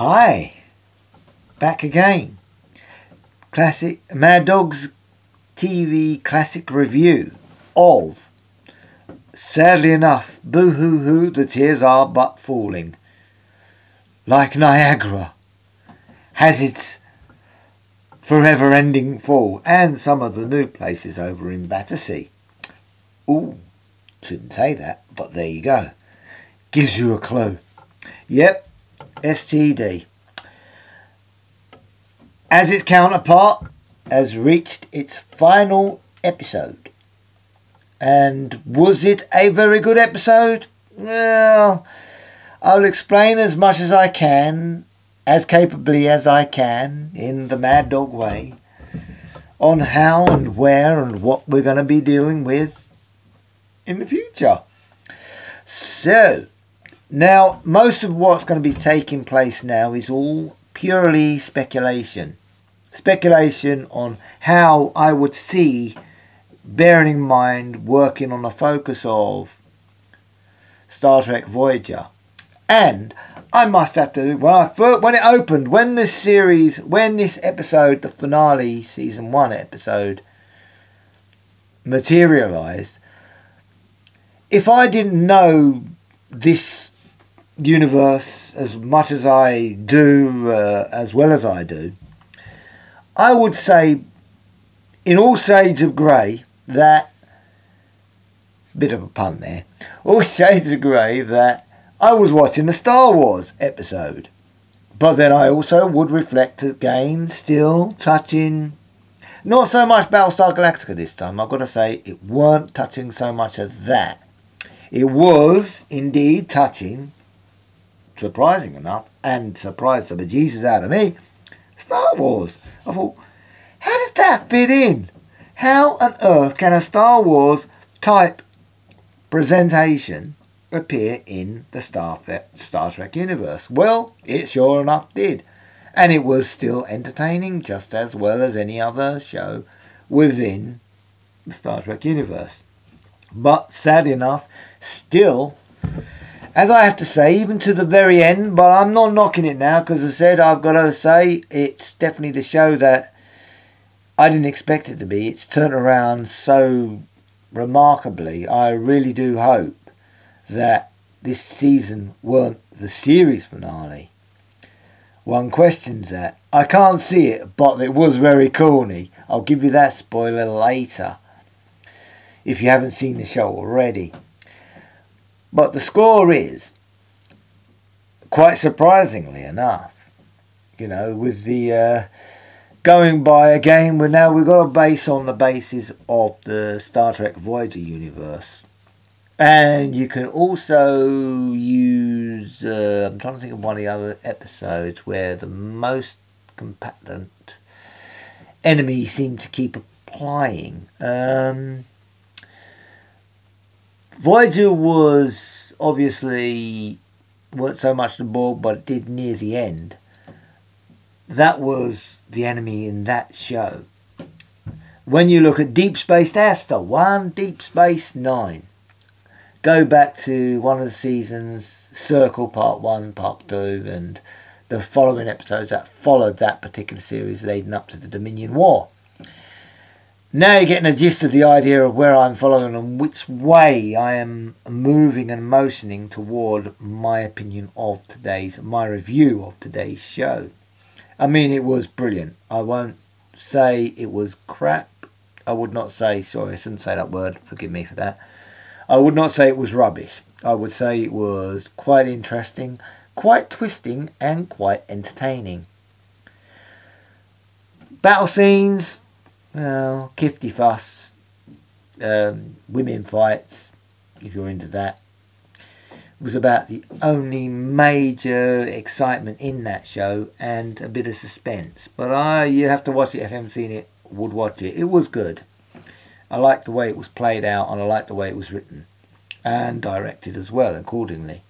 Hi, back again. Classic Mad Dogs TV classic review of Sadly enough, boo hoo hoo, the tears are but falling. Like Niagara has its forever ending fall, and some of the new places over in Battersea. Ooh, shouldn't say that, but there you go. Gives you a clue. Yep, STD. As its counterpart has reached its final episode. And was it a very good episode? Well, I'll explain as much as I can, as capably as I can, in the Mad Dog way, on how and where and what we're going to be dealing with in the future. So, now, most of what's going to be taking place now is all purely speculation. Speculation on how I would see, bearing in mind working on the focus of Star Trek Voyager. And I must have to when I first, when it opened, when this series, when this episode, the finale, season one episode, materialized. If I didn't know this universe as much as I do, uh, as well as I do, I would say, in all shades of grey, that bit of a pun there. All shades of grey that I was watching the Star Wars episode, but then I also would reflect again, still touching. Not so much Battlestar Galactica this time. I've got to say, it weren't touching so much as that. It was indeed touching surprising enough, and surprised to the bejesus out of me, Star Wars. I thought, how did that fit in? How on earth can a Star Wars type presentation appear in the Star, Star Trek universe? Well, it sure enough did. And it was still entertaining just as well as any other show within the Star Trek universe. But sadly enough, still as I have to say, even to the very end, but I'm not knocking it now because I said I've got to say it's definitely the show that I didn't expect it to be. It's turned around so remarkably. I really do hope that this season weren't the series finale. One questions that. I can't see it, but it was very corny. I'll give you that spoiler later if you haven't seen the show already. But the score is, quite surprisingly enough, you know, with the uh, going by a game where now we've got a base on the basis of the Star Trek Voyager universe. And you can also use, uh, I'm trying to think of one of the other episodes where the most combatant enemy seemed to keep applying. Um, Voyager was obviously weren't so much the Borg, but it did near the end. That was the enemy in that show. When you look at Deep Space, the one, Deep Space Nine. Go back to one of the seasons, Circle Part 1, Part 2, and the following episodes that followed that particular series leading up to the Dominion War. Now you're getting a gist of the idea of where I'm following and which way I am moving and motioning toward my opinion of today's, my review of today's show. I mean, it was brilliant. I won't say it was crap. I would not say, sorry, I shouldn't say that word, forgive me for that. I would not say it was rubbish. I would say it was quite interesting, quite twisting, and quite entertaining. Battle scenes, well, kifty fuss, um, women fights, if you're into that, was about the only major excitement in that show and a bit of suspense. But I, you have to watch it if you haven't seen it, would watch it. It was good. I liked the way it was played out and I liked the way it was written and directed as well accordingly.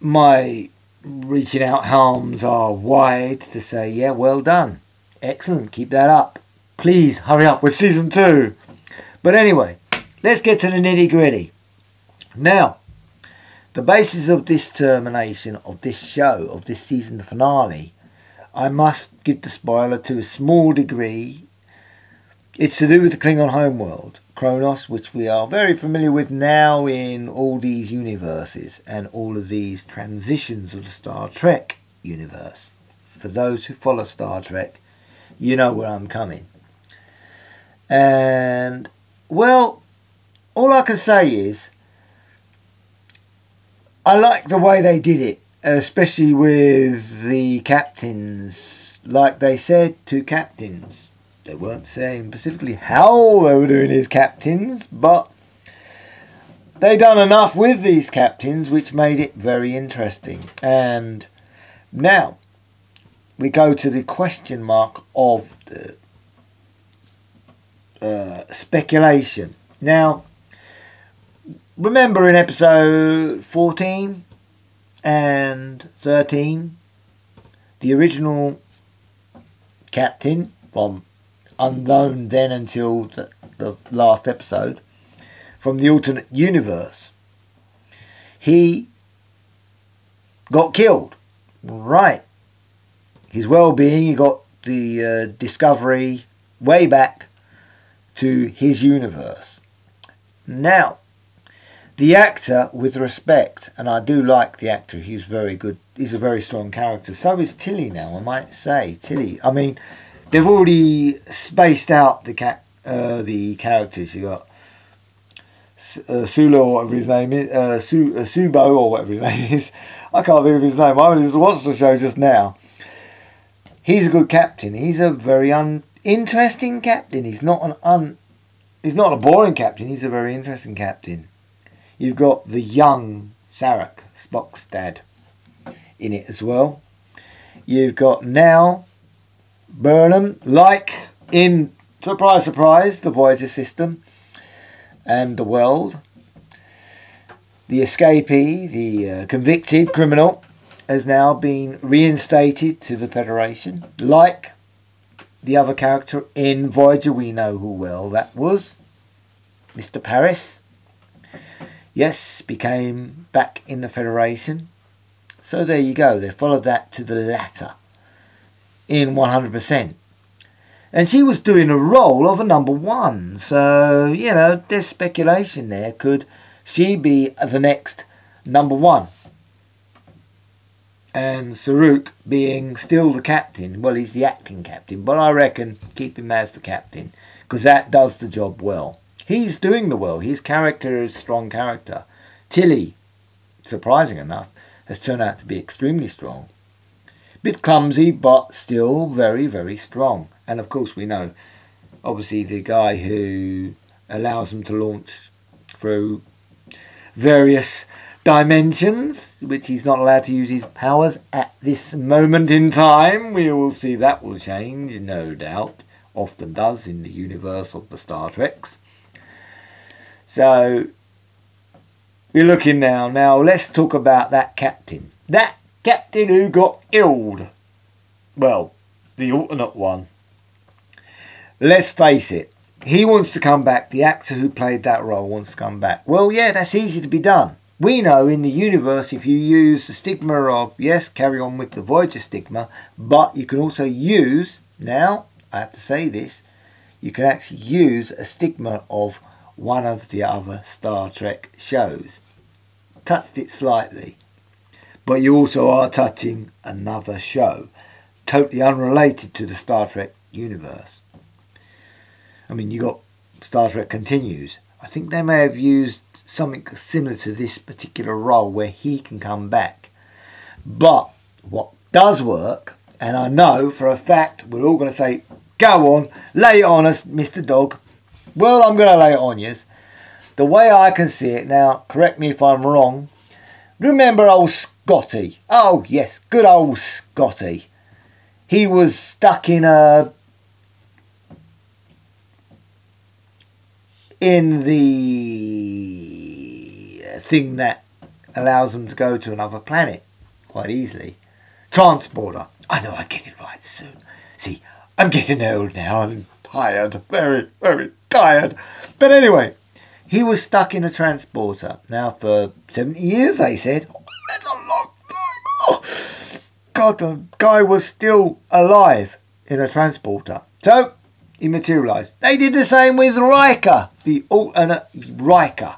My reaching out arms are wide to say, yeah, well done. Excellent, keep that up. Please hurry up with season two. But anyway, let's get to the nitty gritty. Now, the basis of this termination of this show, of this season finale, I must give the spoiler to a small degree. It's to do with the Klingon homeworld, Kronos, which we are very familiar with now in all these universes and all of these transitions of the Star Trek universe. For those who follow Star Trek, you know where I'm coming. And, well, all I can say is I like the way they did it, especially with the captains. Like they said, two captains. They weren't saying specifically how they were doing as captains, but they done enough with these captains which made it very interesting. And now we go to the question mark of the uh, speculation. Now, remember in episode 14 and 13, the original captain from unknown then until the, the last episode from the alternate universe, he got killed. Right. His well being, he got the uh, discovery way back to his universe. Now, the actor, with respect, and I do like the actor, he's very good, he's a very strong character. So is Tilly now, I might say. Tilly, I mean, they've already spaced out the cat, uh, the characters. You got uh, Sulo or whatever his name is, uh, Su, uh, Subo or whatever his name is. I can't think of his name. I only just watched the show just now. He's a good captain. He's a very uninteresting captain. He's not an un. He's not a boring captain. He's a very interesting captain. You've got the young Sarek, Spock's dad, in it as well. You've got now Burnham, like in surprise, surprise, the Voyager system and the world. The escapee, the uh, convicted criminal, has now been reinstated to the Federation. Like the other character in Voyager, we know who well that was. Mr. Paris yes, became back in the Federation. So there you go, they followed that to the latter in 100%. And she was doing a role of a number one, so, you know, there's speculation there. Could she be the next number one? And Saruk being still the captain, well, he's the acting captain, but I reckon keep him as the captain, because that does the job well. He's doing the well. His character is strong character. Tilly, surprising enough, has turned out to be extremely strong. Bit clumsy, but still very, very strong. And of course, we know, obviously, the guy who allows them to launch through various dimensions, which he's not allowed to use his powers at this moment in time. We will see that will change, no doubt. Often does in the universe of the Star Treks. So we're looking now. Now let's talk about that captain. That captain who got killed. Well, the alternate one. Let's face it. He wants to come back. The actor who played that role wants to come back. Well, yeah, that's easy to be done. We know in the universe if you use the stigma of, yes, carry on with the Voyager stigma, but you can also use, now, I have to say this, you can actually use a stigma of one of the other Star Trek shows. Touched it slightly. But you also are touching another show, totally unrelated to the Star Trek universe. I mean, you got Star Trek Continues. I think they may have used something similar to this particular role where he can come back. But what does work, and I know for a fact we're all going to say, go on, lay it on us, Mr. Dog, well, I'm going to lay it on you. The way I can see it now, correct me if I'm wrong. Remember old Scotty? Oh, yes, good old Scotty. He was stuck in a. in the thing that allows them to go to another planet quite easily. Transporter. I know I get it right soon. See, I'm getting old now. I'm tired. Very, very tired. But anyway, He was stuck in a transporter. Now, for 70 years, they said. Oh, that's a long time. Oh, God, the guy was still alive in a transporter. So, he materialised. They did the same with Riker, the alternate Riker.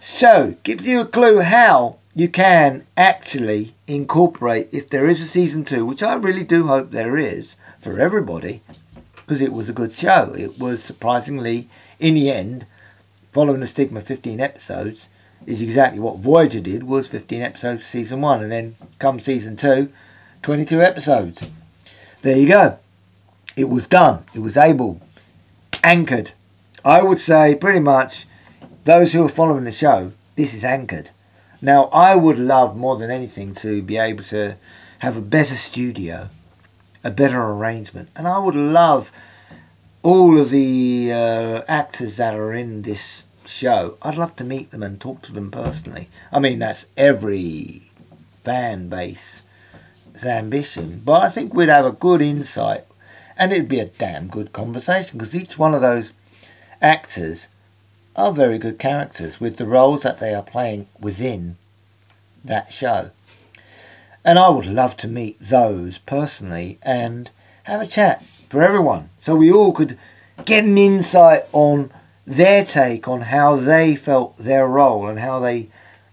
So, gives you a clue how you can actually incorporate, if there is a season two, which I really do hope there is for everybody, because it was a good show. It was surprisingly, in the end, following the stigma 15 episodes, is exactly what Voyager did, was 15 episodes season one, and then come season two, 22 episodes. There you go. It was done. It was able, anchored. I would say pretty much those who are following the show, this is anchored. Now, I would love more than anything to be able to have a better studio, a better arrangement, and I would love all of the uh, actors that are in this show. I'd love to meet them and talk to them personally. I mean, that's every fan base's ambition, but I think we'd have a good insight, and it'd be a damn good conversation because each one of those actors are very good characters with the roles that they are playing within that show. And I would love to meet those personally and have a chat for everyone so we all could get an insight on their take on how they felt their role and how they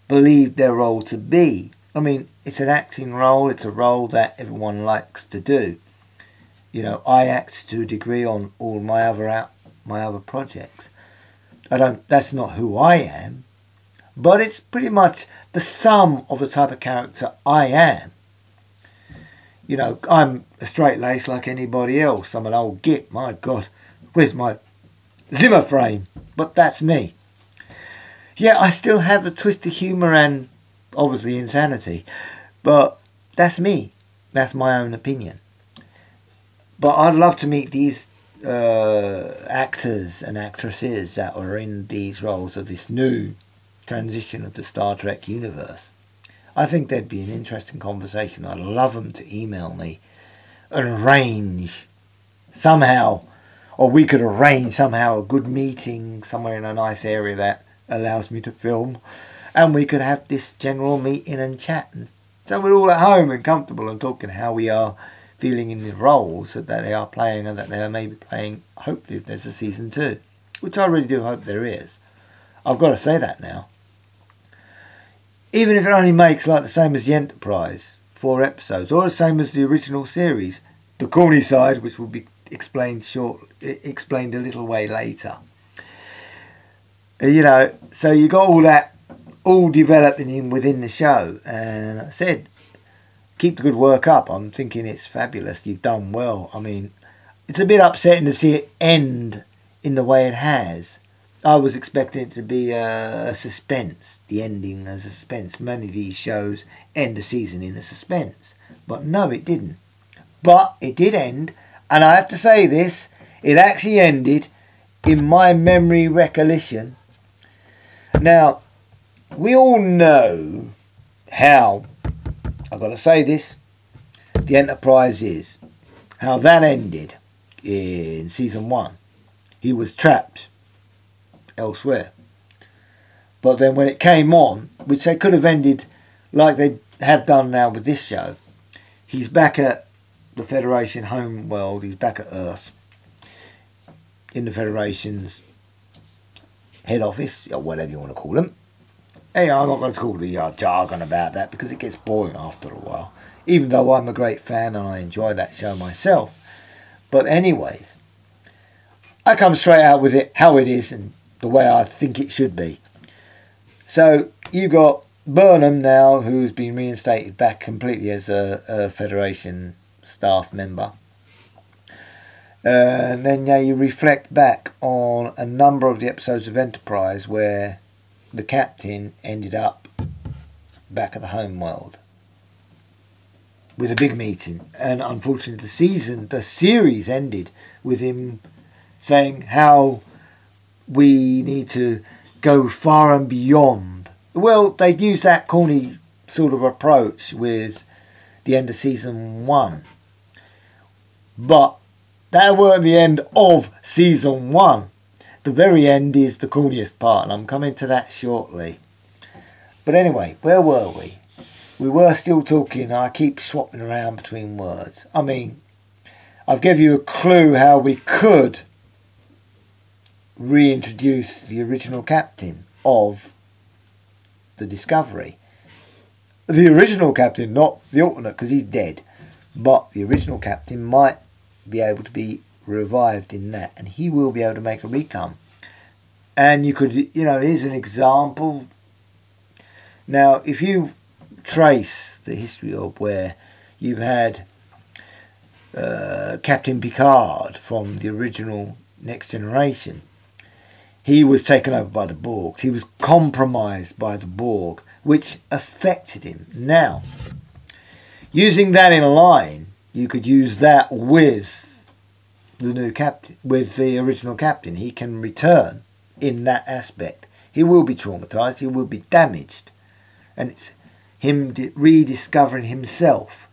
believed their role to be. I mean, it's an acting role, it's a role that everyone likes to do. You know, I act to a degree on all my other out my other projects. I don't. That's not who I am, but it's pretty much the sum of the type of character I am. You know, I'm a straight lace like anybody else. I'm an old git. My God, where's my Zimmer frame? But that's me. Yeah, I still have a twist of humour and obviously insanity, but that's me. That's my own opinion. But I'd love to meet these uh, actors and actresses that are in these roles of this new transition of the Star Trek universe. I think there'd be an interesting conversation. I'd love them to email me and arrange somehow, or we could arrange somehow a good meeting somewhere in a nice area that allows me to film, and we could have this general meeting and chat. And so we're all at home and comfortable and talking how we are feeling in the roles that they are playing and that they are maybe playing, hopefully, if there's a season two, which I really do hope there is. I've got to say that now. Even if it only makes like the same as the Enterprise, four episodes, or the same as the original series, the corny side, which will be explained short, explained a little way later. You know, so you got all that all developing in within the show, and I said keep the good work up. I'm thinking it's fabulous. You've done well. I mean, it's a bit upsetting to see it end in the way it has. I was expecting it to be a, a suspense, the ending a suspense. Many of these shows end the season in a suspense. But no, it didn't. But it did end, and I have to say this, it actually ended in my memory recollection. Now, we all know how I've got to say this. The Enterprise is how that ended in season one. He was trapped elsewhere. But then when it came on, which they could have ended like they have done now with this show, he's back at the Federation home world, he's back at Earth in the Federation's head office, or whatever you want to call them. Hey, I'm not going to call the uh, jargon about that because it gets boring after a while. Even though I'm a great fan and I enjoy that show myself. But anyways, I come straight out with it how it is and the way I think it should be. So you got Burnham now, who's been reinstated back completely as a, a Federation staff member. Uh, and then now you reflect back on a number of the episodes of Enterprise where the captain ended up back at the home world with a big meeting. And unfortunately, the season, the series ended with him saying how we need to go far and beyond. Well, they'd used that corny sort of approach with the end of season one. But that weren't the end of season one. The very end is the corniest part, and I'm coming to that shortly. But anyway, where were we? We were still talking. I keep swapping around between words. I mean, I've given you a clue how we could reintroduce the original captain of the Discovery. The original captain, not the alternate, because he's dead. But the original captain might be able to be revived in that, and he will be able to make a recome. And you could, you know, here's an example. Now, if you trace the history of where you've had uh, Captain Picard from the original Next Generation, he was taken over by the Borg. He was compromised by the Borg, which affected him. Now, using that in line, you could use that with the new captain, with the original captain. He can return in that aspect. He will be traumatized, he will be damaged, and it's him rediscovering himself.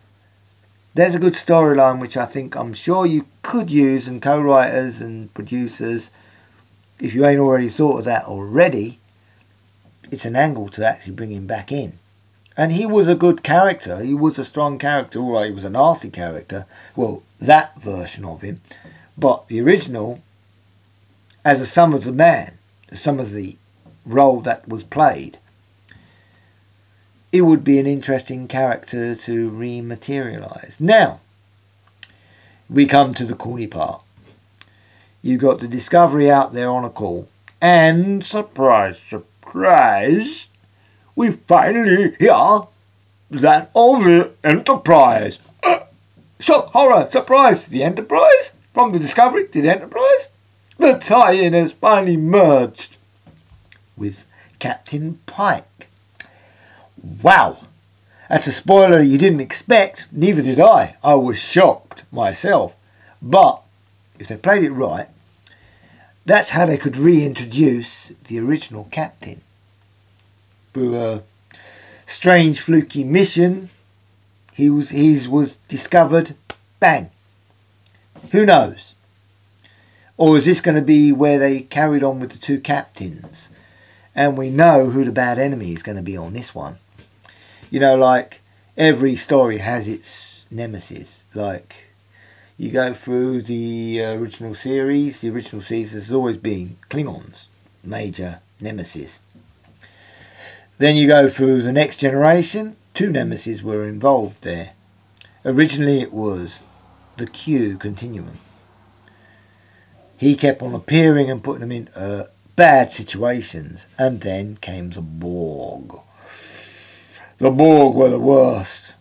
There's a good storyline which I think I'm sure you could use, and co writers and producers, if you ain't already thought of that already, it's an angle to actually bring him back in. And he was a good character. He was a strong character. All right, he was a nasty character. Well, that version of him. But the original, as a sum of the man, some of the role that was played, it would be an interesting character to rematerialise. Now, we come to the corny part. You've got the Discovery out there on a call, and surprise, surprise, we finally hear that of the Enterprise. Uh, shock, horror, surprise! The Enterprise? From the Discovery to the Enterprise? The tie-in has finally merged with Captain Pike. Wow! That's a spoiler you didn't expect, neither did I. I was shocked myself. But if they played it right, that's how they could reintroduce the original captain through a strange fluky mission. He was he was discovered. Bang. Who knows? Or is this going to be where they carried on with the two captains? And we know who the bad enemy is going to be on this one. You know, like every story has its nemesis. Like you go through the original series, the original series has always been Klingons, major nemesis. Then you go through the next generation, two nemesis were involved there. Originally it was the Q continuum. He kept on appearing and putting them in uh, bad situations, and then came the Borg. The Borg were the worst.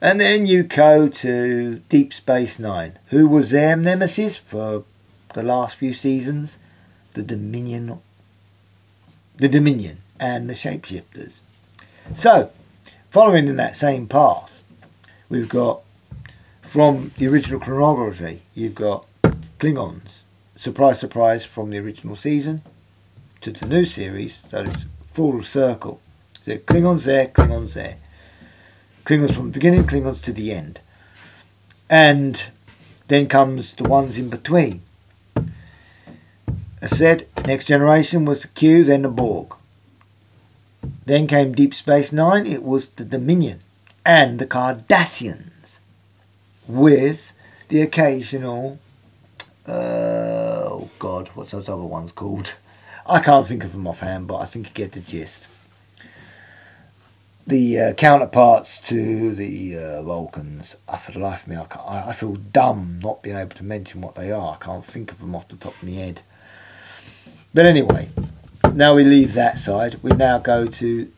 And then you go to Deep Space Nine. Who was their nemesis for the last few seasons? The Dominion. The Dominion and the shapeshifters. So, following in that same path, we've got from the original chronology, you've got Klingons. Surprise, surprise, from the original season to the new series, so it's full circle. So Klingons there, Klingons there. Klingons from the beginning, Klingons to the end. And then comes the ones in between. I said, next generation was the Q, then the Borg. Then came Deep Space Nine, it was the Dominion and the Cardassians with the occasional, uh, oh God, what's those other ones called? I can't think of them offhand, but I think you get the gist. The uh, counterparts to the uh, Vulcans, uh, for the life of me, I, I feel dumb not being able to mention what they are. I can't think of them off the top of my head. But anyway, now we leave that side. We now go to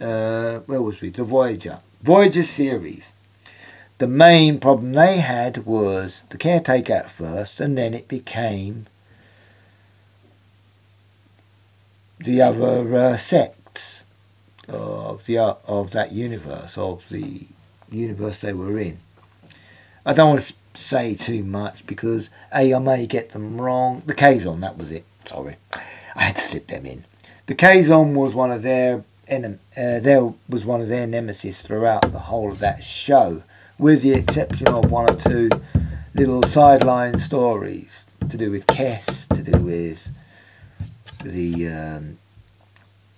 uh, where was we? The Voyager. Voyager series. The main problem they had was the caretaker at first, and then it became the other uh, sects of the uh, of that universe, of the universe they were in. I don't want to say too much because a I may get them wrong. The Kazon, that was it. Sorry. I had to slip them in. The Kazon was one of their uh, there was one of their nemesis throughout the whole of that show, with the exception of one or two little sideline stories. to do with Kes, to do with the um,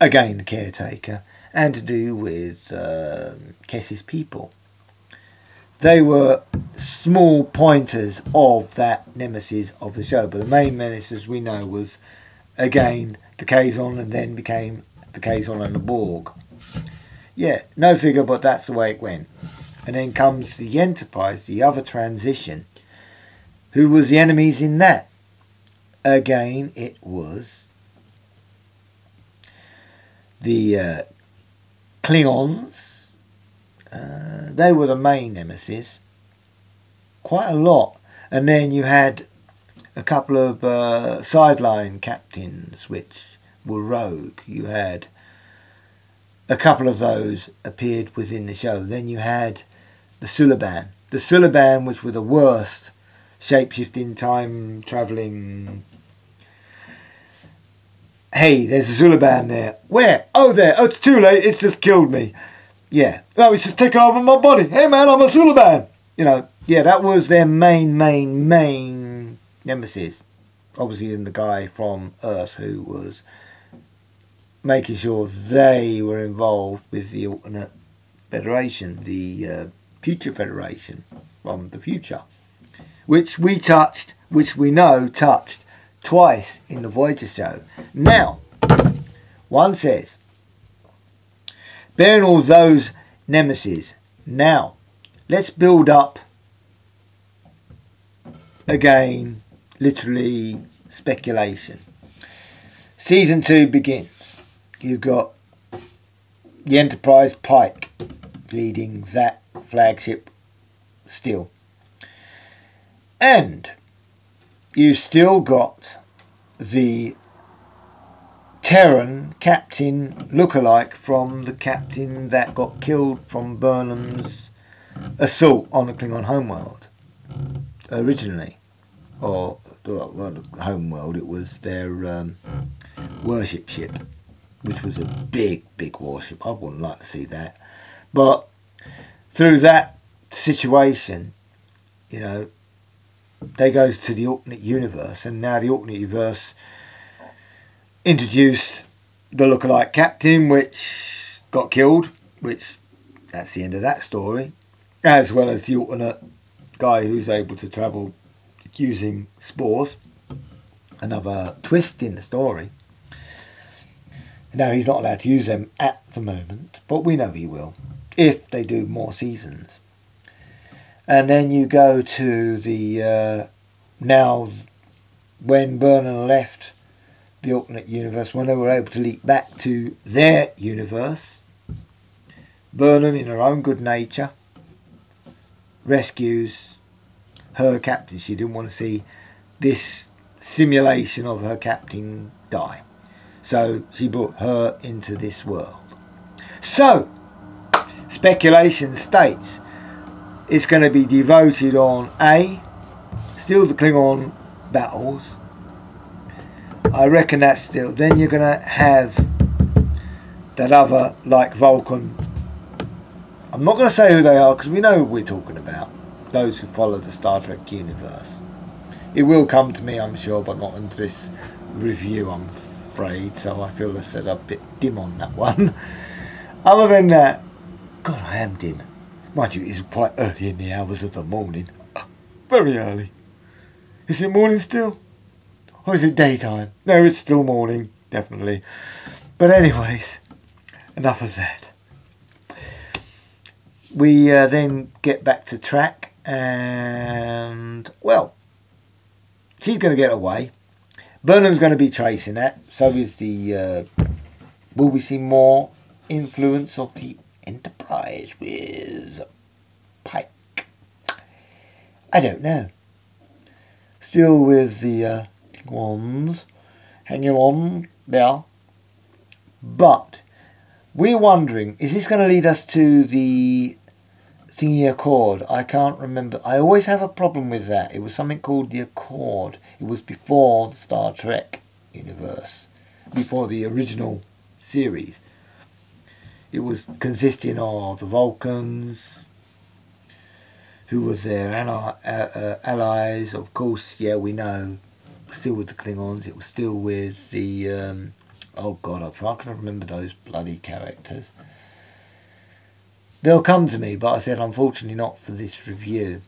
again the caretaker, and to do with um, Kes's people. They were small pointers of that nemesis of the show, but the main menace, as we know, was again the Kazon and then became the Kazon and the Borg. Yeah, no figure, but that's the way it went. And then comes the Enterprise, the other transition. Who was the enemies in that? Again, it was the uh, Klingons. Uh, they were the main nemesis. Quite a lot. And then you had a couple of uh, sideline captains, which were rogue. You had a couple of those appeared within the show. Then you had the Suliban. The Suliban, was were the worst shape-shifting, time-travelling... Hey, there's a Suliban there. Where? Oh, there. Oh, it's too late. It's just killed me. Yeah. Oh, it's just taken over my body. Hey, man, I'm a Suliban. You know, yeah, that was their main, main, main nemesis. Obviously, in the guy from Earth who was making sure they were involved with the alternate federation, the uh, future federation from the future, which we touched, which we know touched twice in the Voyager show. Now, one says, bearing all those nemesis, now let's build up again, literally speculation. Season 2 begins you've got the Enterprise Pike leading that flagship still. And you've still got the Terran captain lookalike from the captain that got killed from Burnham's assault on the Klingon homeworld originally. Or, well, homeworld, it was their um, worship ship which was a big, big warship. I wouldn't like to see that. But through that situation, you know, they goes to the alternate universe, and now the alternate universe introduced the lookalike captain, which got killed, which that's the end of that story, as well as the alternate guy who's able to travel using spores. Another twist in the story. Now, he's not allowed to use them at the moment, but we know he will if they do more seasons. And then you go to the uh, now when Burnham left the alternate universe, when they were able to leap back to their universe, Burnham, in her own good nature, rescues her captain. She didn't want to see this simulation of her captain die. So she brought her into this world. So, speculation states it's going to be devoted on A, still the Klingon battles. I reckon that's still. Then you're going to have that other, like Vulcan. I'm not going to say who they are because we know who we're talking about. Those who follow the Star Trek universe. It will come to me, I'm sure, but not into this review, I'm afraid, so I feel I said a bit dim on that one. Other than that, God, I am dim. Mind you, it's quite early in the hours of the morning. Uh, very early. Is it morning still? Or is it daytime? No, it's still morning, definitely. But anyways, enough of that. We uh, then get back to track and, well, she's going to get away Burnham's going to be tracing that. So is the. Uh, will we see more influence of the Enterprise with Pike? I don't know. Still with the uh, ones hanging on there. But we're wondering is this going to lead us to the thingy Accord? I can't remember. I always have a problem with that. It was something called the Accord. It was before the Star Trek universe, before the original series. It was consisting of the Vulcans, who were their ally, uh, uh, allies. Of course, yeah, we know still with the Klingons. It was still with the um, oh god, I can't remember those bloody characters. They'll come to me, but I said unfortunately not for this review.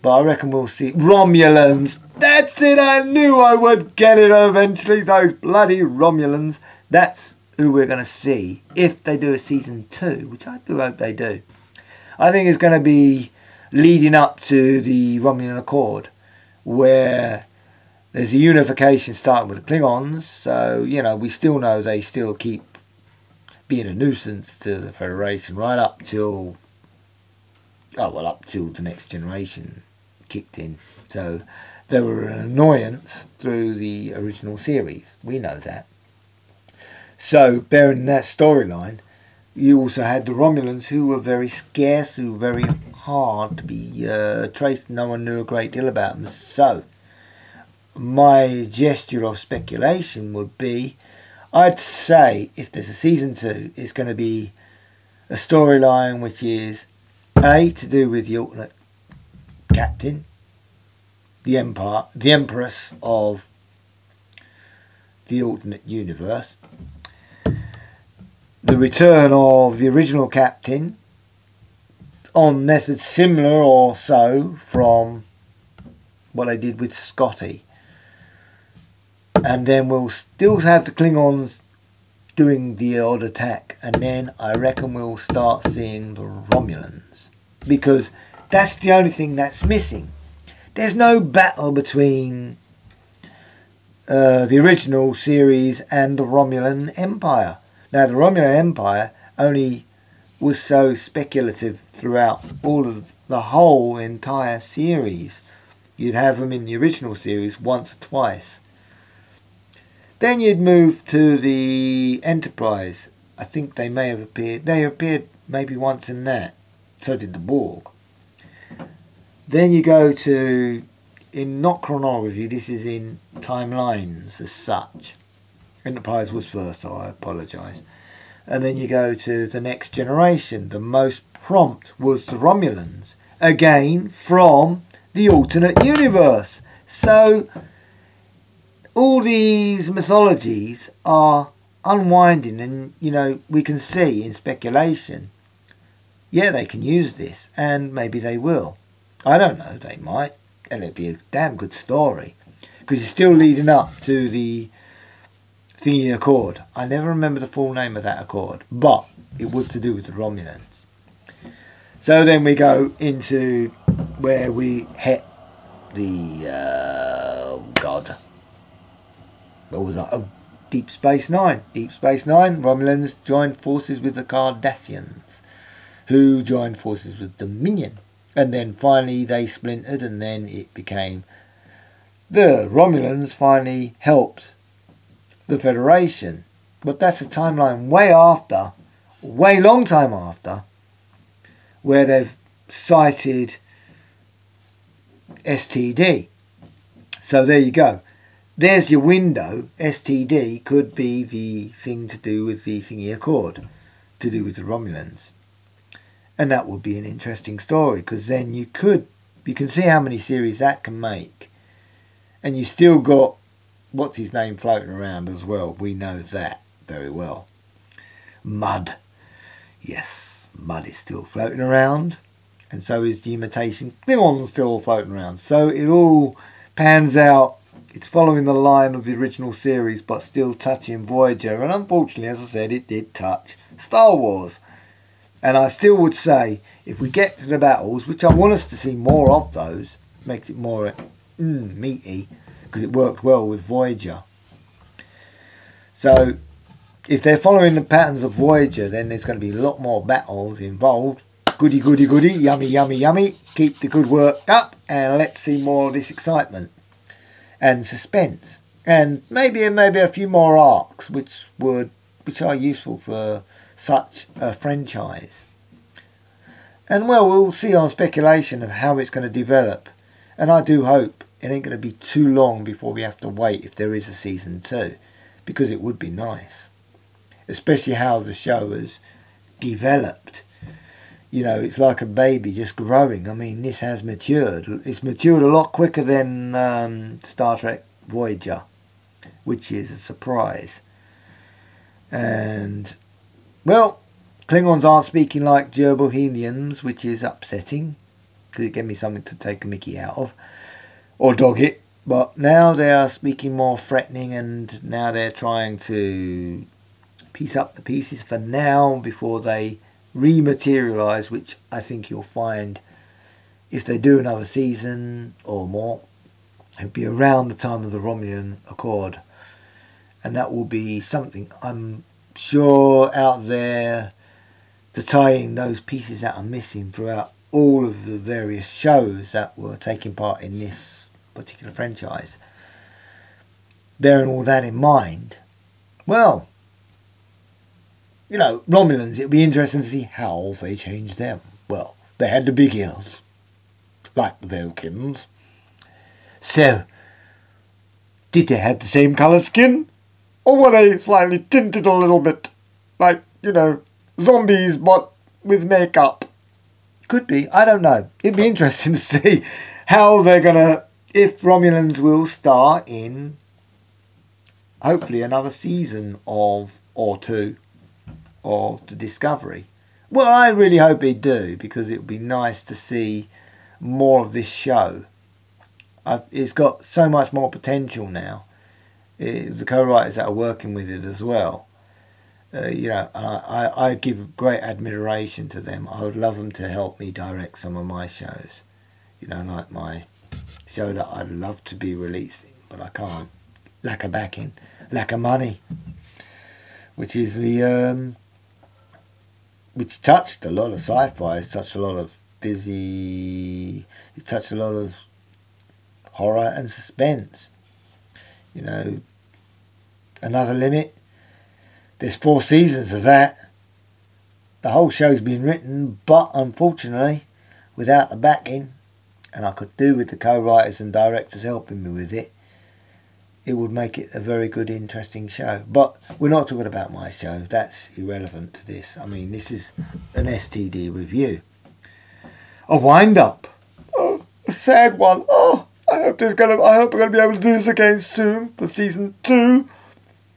But I reckon we'll see Romulans. That's it. I knew I would get it eventually. Those bloody Romulans. That's who we're going to see if they do a season two, which I do hope they do. I think it's going to be leading up to the Romulan Accord, where there's a unification starting with the Klingons. So you know we still know they still keep being a nuisance to the Federation right up till oh well up till the next generation kicked in. So they were an annoyance through the original series. We know that. So bearing that storyline, you also had the Romulans who were very scarce, who were very hard to be uh, traced. No one knew a great deal about them. So my gesture of speculation would be I'd say if there's a season two, it's going to be a storyline which is A, to do with the alternate captain, the empire, the empress of the alternate universe, the return of the original captain on methods similar or so from what they did with Scotty. And then we'll still have the Klingons doing the odd attack. And then I reckon we'll start seeing the Romulans. Because that's the only thing that's missing. There's no battle between uh, the original series and the Romulan Empire. Now, the Romulan Empire only was so speculative throughout all of the whole entire series. You'd have them in the original series once or twice. Then you'd move to the Enterprise. I think they may have appeared. They appeared maybe once in that. So did the Borg. Then you go to, in not chronology, this is in timelines as such. Enterprise was first, so I apologise. And then you go to the next generation. The most prompt was the Romulans, again from the alternate universe. So all these mythologies are unwinding, and you know we can see in speculation. Yeah, they can use this, and maybe they will. I don't know. They might, and it'd be a damn good story because you're still leading up to the thingy accord. I never remember the full name of that accord, but it was to do with the Romulans. So then we go into where we hit the uh, God. What was that? Oh, Deep Space Nine. Deep Space Nine. Romulans joined forces with the Cardassians, who joined forces with Dominion, and then finally they splintered, and then it became the Romulans finally helped the Federation. But that's a timeline way after, way long time after, where they've cited STD. So there you go. There's your window. STD could be the thing to do with the thingy accord, to do with the Romulans. And that would be an interesting story because then you could, you can see how many series that can make. And you still got what's his name floating around as well. We know that very well. Mudd. Yes, Mudd is still floating around. And so is the imitation Klingon still floating around. So it all pans out. It's following the line of the original series, but still touching Voyager. And unfortunately, as I said, it did touch Star Wars. And I still would say, if we get to the battles, which I want us to see more of those, makes it more mm, meaty, because it worked well with Voyager. So if they're following the patterns of Voyager, then there's going to be a lot more battles involved. Goody, goody, goody, yummy, yummy, yummy. Keep the good work up and let's see more of this excitement and suspense. And maybe maybe a few more arcs which would which are useful for such a franchise. And well, we'll see on speculation of how it's going to develop. And I do hope it ain't going to be too long before we have to wait if there is a season two, because it would be nice, especially how the show has developed. You know, it's like a baby just growing. I mean, this has matured. It's matured a lot quicker than um, Star Trek Voyager, which is a surprise. And, well, Klingons aren't speaking like Gerbohemians, which is upsetting, because it gave me something to take a mickey out of, or dog it. But now they are speaking more threatening, and now they're trying to piece up the pieces for now before they rematerialize, which I think you'll find if they do another season or more, it'll be around the time of the Romulan Accord. And that will be something I'm sure out there to tying those pieces that are missing throughout all of the various shows that were taking part in this particular franchise. Bearing all that in mind, well, you know, Romulans, it'd be interesting to see how they changed them. Well, they had the big ears, like the Vulcans. So, did they have the same colour skin? Or were they slightly tinted a little bit? Like, you know, zombies but with makeup? Could be, I don't know. It'd be interesting to see how they're gonna, if Romulans will star in hopefully another season of or two of the Discovery. Well, I really hope they do because it would be nice to see more of this show. I've, it's got so much more potential now. It, the co-writers that are working with it as well. Uh, you know, I, I, I give great admiration to them. I would love them to help me direct some of my shows. You know, like my show that I'd love to be releasing, but I can't. Lack of backing, lack of money. Which is the um, which touched a lot of sci-fi. It's touched a lot of busy. It touched a lot of horror and suspense. You know, another limit. There's four seasons of that. The whole show's been written, but unfortunately, without the backing, and I could do with the co-writers and directors helping me with it, it would make it a very good, interesting show. But we're not talking about my show. That's irrelevant to this. I mean, this is an STD review. A wind up. Oh, a sad one. Oh, I hope there's gonna. I hope we're gonna be able to do this again soon for season two,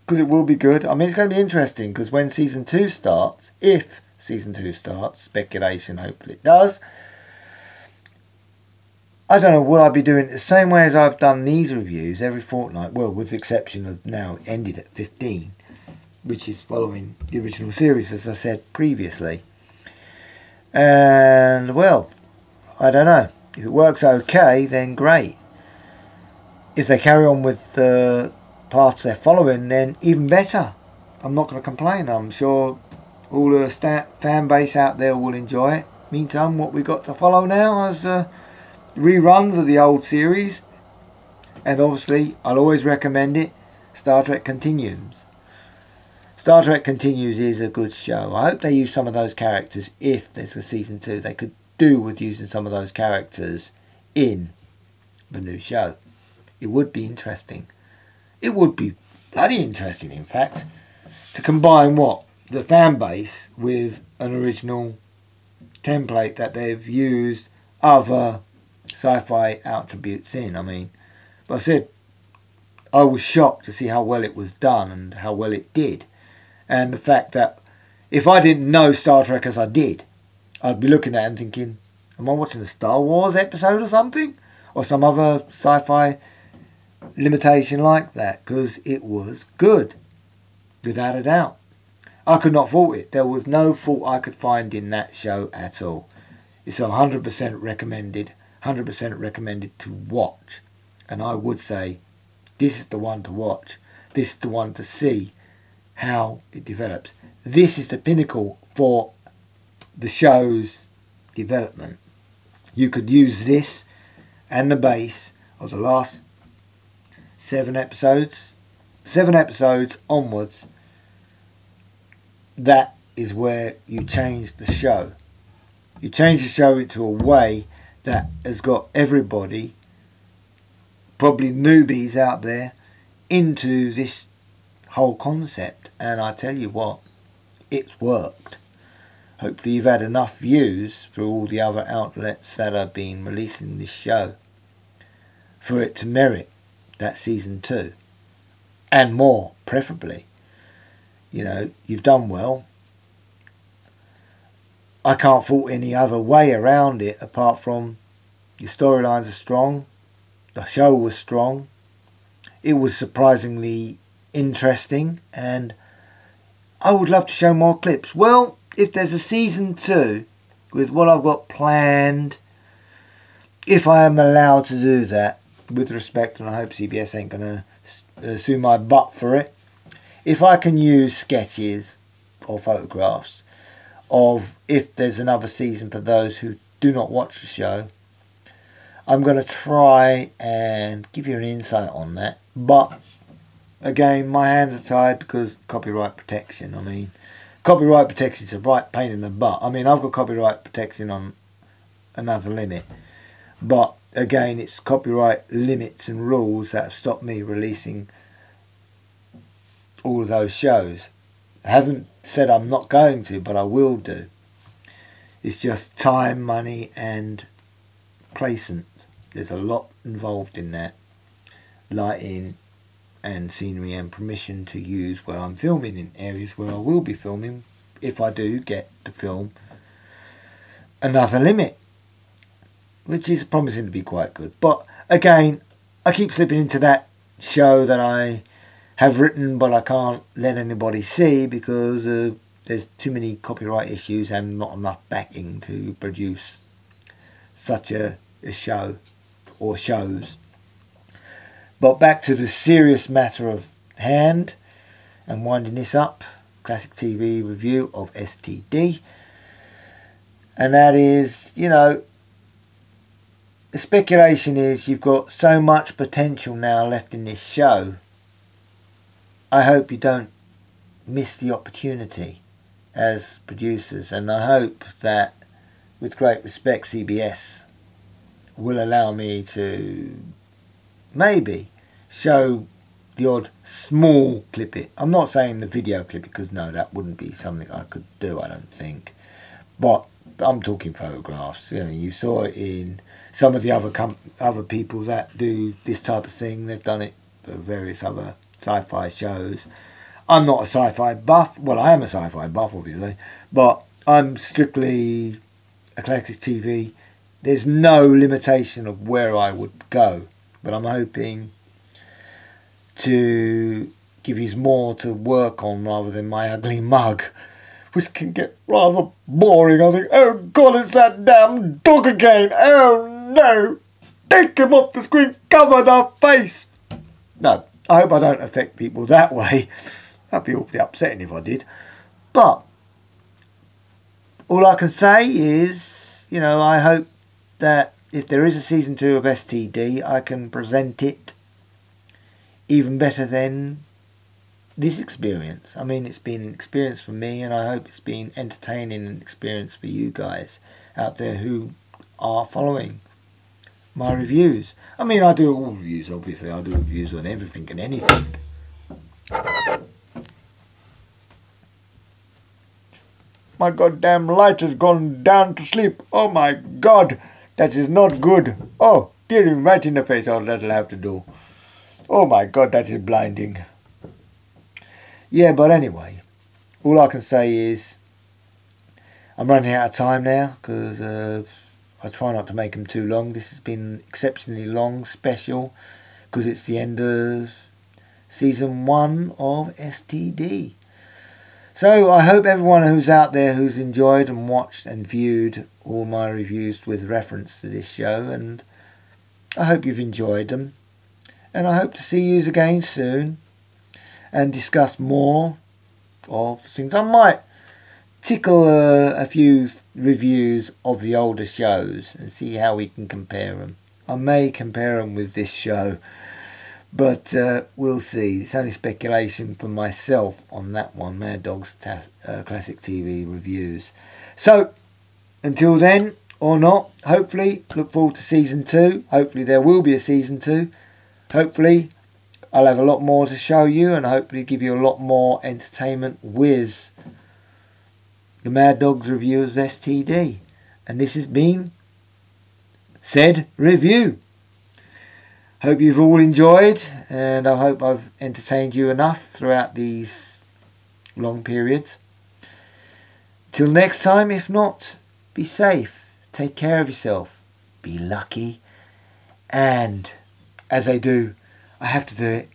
because it will be good. I mean, it's going to be interesting because when season two starts, if season two starts, speculation. Hopefully it does I don't know what I'd be doing the same way as I've done these reviews every fortnight. Well, with the exception of now ended at 15, which is following the original series, as I said previously. And, well, I don't know. If it works okay, then great. If they carry on with the paths they're following, then even better. I'm not going to complain. I'm sure all the fan base out there will enjoy it. Meantime, what we've got to follow now is. Uh, reruns of the old series, and obviously I'll always recommend it. Star Trek Continues. Star Trek Continues is a good show. I hope they use some of those characters if there's a season two. They could do with using some of those characters in the new show. It would be interesting. It would be bloody interesting, in fact, to combine what the fan base with an original template that they've used other sci-fi attributes in. I mean, but I said I was shocked to see how well it was done and how well it did, and the fact that if I didn't know Star Trek as I did, I'd be looking at it and thinking, "Am I watching a Star Wars episode or something, or some other sci-fi limitation like that?" Because it was good, without a doubt. I could not fault it. There was no fault I could find in that show at all. It's 100% recommended 100% recommended to watch. And I would say this is the one to watch. This is the one to see how it develops. This is the pinnacle for the show's development. You could use this and the base of the last seven episodes, seven episodes onwards. That is where you change the show. You change the show into a way that has got everybody, probably newbies out there, into this whole concept. And I tell you what, it's worked. Hopefully, you've had enough views through all the other outlets that have been releasing this show for it to merit that season two. And more, preferably. You know, you've done well. I can't fault any other way around it apart from your storylines are strong, the show was strong, it was surprisingly interesting, and I would love to show more clips. Well, if there's a season two with what I've got planned, if I am allowed to do that, with respect, and I hope CBS ain't going to uh, sue my butt for it, if I can use sketches or photographs of if there's another season for those who do not watch the show, I'm going to try and give you an insight on that. But again, my hands are tied because copyright protection. I mean, copyright protection is a right pain in the butt. I mean, I've got copyright protection on another limit, but again, it's copyright limits and rules that have stopped me releasing all those shows. I haven't said I'm not going to, but I will do. It's just time, money, and placement. There's a lot involved in that. Lighting and scenery and permission to use where I'm filming in areas where I will be filming if I do get to film another limit. Which is promising to be quite good. But again, I keep slipping into that show that I have written but I can't let anybody see because uh, there's too many copyright issues and not enough backing to produce such a, a show or shows. But back to the serious matter of hand and winding this up, classic TV review of STD. And that is, you know, the speculation is you've got so much potential now left in this show I hope you don't miss the opportunity as producers, and I hope that, with great respect, CBS will allow me to maybe show the odd small clip it. I'm not saying the video clip because no, that wouldn't be something I could do. I don't think, but I'm talking photographs. You know, you saw it in some of the other other people that do this type of thing. They've done it for various other sci-fi shows. I'm not a sci-fi buff. Well, I am a sci-fi buff, obviously, but I'm strictly eclectic TV. There's no limitation of where I would go, but I'm hoping to give you more to work on rather than my ugly mug, which can get rather boring. I think, oh God, it's that damn dog again. Oh no, take him off the screen, cover the face. No, I hope I don't affect people that way. That'd be awfully upsetting if I did. But all I can say is, you know, I hope that if there is a season two of STD, I can present it even better than this experience. I mean, it's been an experience for me, and I hope it's been entertaining and experience for you guys out there who are following my reviews. I mean, I do all reviews, obviously. I do reviews on everything and anything. My goddamn light has gone down to sleep. Oh my god, that is not good. Oh, him right in the face. Oh, that'll have to do. Oh my god, that is blinding. Yeah, but anyway, all I can say is I'm running out of time now because uh, I try not to make them too long. This has been exceptionally long special because it's the end of season one of STD. So I hope everyone who's out there who's enjoyed and watched and viewed all my reviews with reference to this show and I hope you've enjoyed them. And I hope to see you again soon and discuss more of things. I might tickle a few reviews of the older shows and see how we can compare them. I may compare them with this show, but uh, we'll see. It's only speculation for myself on that one, Maddog's ta- uh, Classic TV reviews. So, until then, or not, hopefully, look forward to season two. Hopefully, there will be a season two. Hopefully, I'll have a lot more to show you and hopefully give you a lot more entertainment with the Maddogs review of STD. And this has been said review. Hope you've all enjoyed, and I hope I've entertained you enough throughout these long periods. Till next time, if not, be safe, take care of yourself, be lucky, and as I do, I have to do it.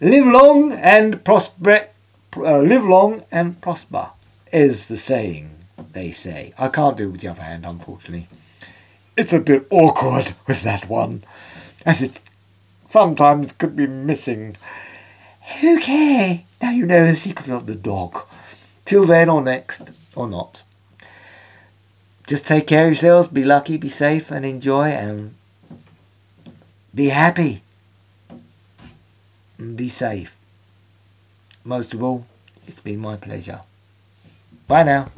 Live long and prosper. Uh, live long and prosper is the saying they say. I can't do it with the other hand, unfortunately it's a bit awkward with that one, as it sometimes could be missing. Okay, now you know the secret of the dog. Till then or next, or not. Just take care of yourselves, be lucky, be safe, and enjoy, and be happy. And be safe. Most of all, it's been my pleasure. Bye now.